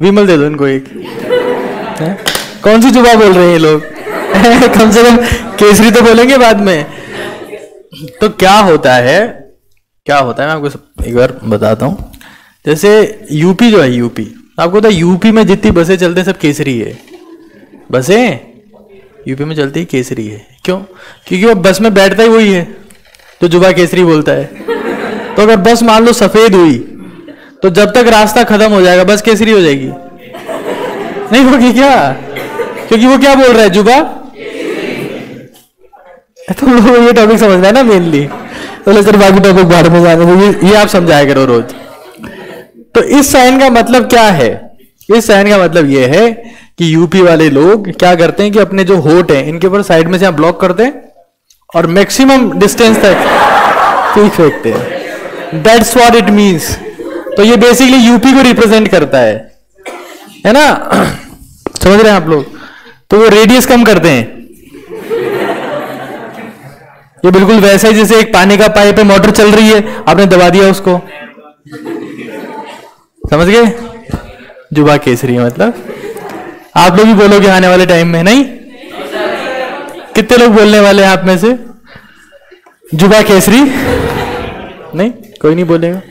विमल दे दो इनको एक? कौन सी जुबा बोल रहे हैं ये लोग? कम से कम केसरी तो बोलेंगे बाद में। तो क्या होता है, क्या होता है, मैं आपको एक बार बताता हूँ। जैसे यूपी जो है, यूपी। आपको पता यूपी में जितनी बसें चलते हैं, सब केसरी है। बसें यूपी में चलती है, केसरी है। क्यों? क्योंकि वो बस में बैठता ही वही है, जो जुबा केसरी बोलता है। तो अगर बस मान लो सफ़ेद हुई तो जब तक रास्ता खत्म हो जाएगा बस केसरी हो जाएगी। नहीं होगी क्या? क्योंकि वो क्या बोल रहा है जुबा? तो लोग ये टॉपिक समझना है ना मेनली तो सर बाकी टॉपिक बाद में जाने। ये, ये आप समझाया करो रोज। तो इस साइन का मतलब क्या है? इस साइन का मतलब ये है कि यूपी वाले लोग क्या करते हैं कि अपने जो होट है इनके ऊपर साइड में से आप ब्लॉक करते हैं और मैक्सिमम डिस्टेंस तक फेंकते हैं। दैट्स वॉट इट मीन्स तो ये बेसिकली यूपी को रिप्रेजेंट करता है। है ना? समझ रहे हैं आप लोग? तो वो रेडियस कम करते हैं। ये बिल्कुल वैसा ही जैसे एक पानी का पाइप है, मोटर चल रही है, आपने दबा दिया उसको। समझ गए? जुबा केसरी मतलब। आप लोग भी बोलोगे आने वाले टाइम में, नहीं? कितने लोग बोलने वाले हैं आप में से? जुबा केसरी? नहीं? कोई नहीं बोलेगा।